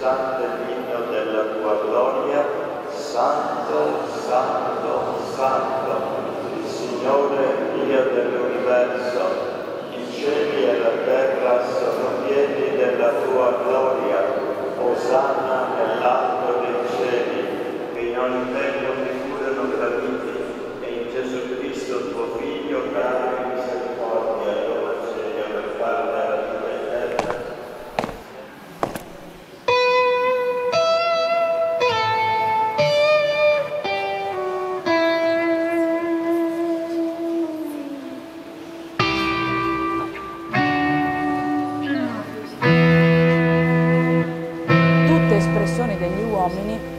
cessante l'inno della tua gloria, Santo, Santo, Santo, il Signore Dio dell'universo, i cieli e la terra sono pieni della tua gloria, Osanna nell'alto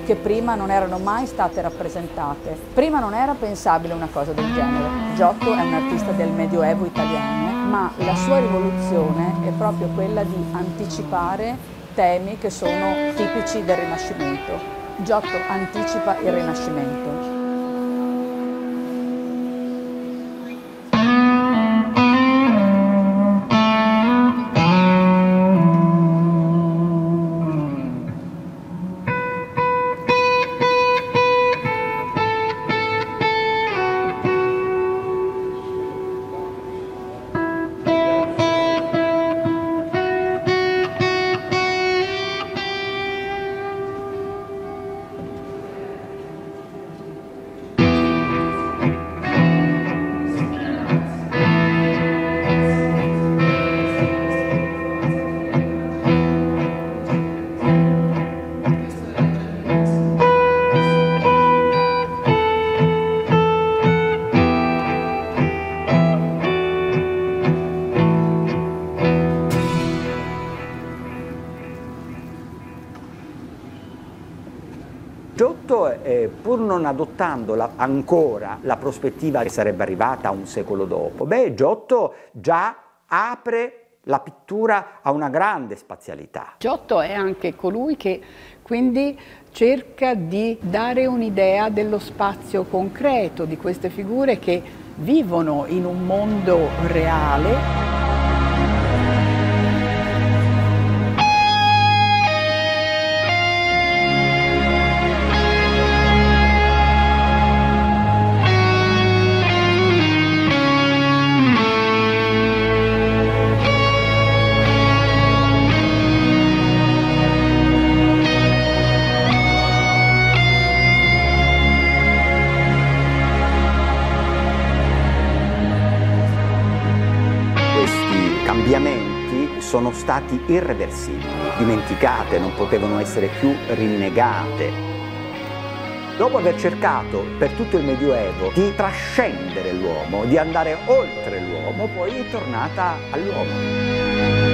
che prima non erano mai state rappresentate. Prima non era pensabile una cosa del genere. Giotto è un artista del Medioevo italiano, ma la sua rivoluzione è proprio quella di anticipare temi che sono tipici del Rinascimento. Giotto anticipa il Rinascimento. Giotto, eh, pur non adottando la- ancora la prospettiva che sarebbe arrivata un secolo dopo, beh, Giotto già apre la pittura a una grande spazialità. Giotto è anche colui che quindi cerca di dare un'idea dello spazio concreto di queste figure che vivono in un mondo reale. Cambiamenti sono stati irreversibili, dimenticate, non potevano essere più rinnegate. Dopo aver cercato per tutto il Medioevo di trascendere l'uomo, di andare oltre l'uomo, poi è tornata all'uomo.